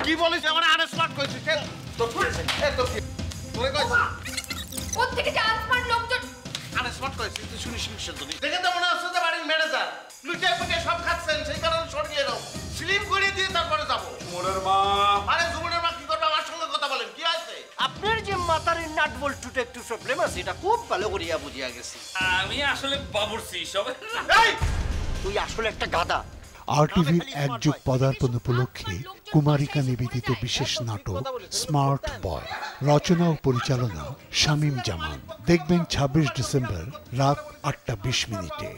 কি বলিস? আমার আরে স্মার্ট কইছিস তোর এ, কি? তোরে কইছিস যে আনস্মার্ট লোকজন? আরে স্মার্ট কইছিস তুই শুনিস শুনিস তো দেখে তো মনে হচ্ছে যে বাড়ির ম্যানেজার লুচে পুটে সব খাচ্ছেন সেই কারণে সরিয়ে নাও। স্লিপ করে দিয়ে তারপরে যাব। মোড়ের মা। আরে জুমনের মা কি করবে? আমার সঙ্গে কথা বলেন কি আছে আপনার যে মাথার নাট বল্টুটা একটু প্রবলেম আছে এটা খুব ভালো করিয়া বুঝিয়া গেছি। আমি আসলে বাবুর্চি সব এই! তুই আসলে একটা গাদা আরটিভির একযুগ পদার্পণ উপলক্ষে কুমারিকা নিবেদিত বিশেষ নাটক স্মার্ট বয়। রচনা ও পরিচালনা শামীম জামান। দেখবেন ২৬ ডিসেম্বর রাত আটটা বিশ মিনিটে।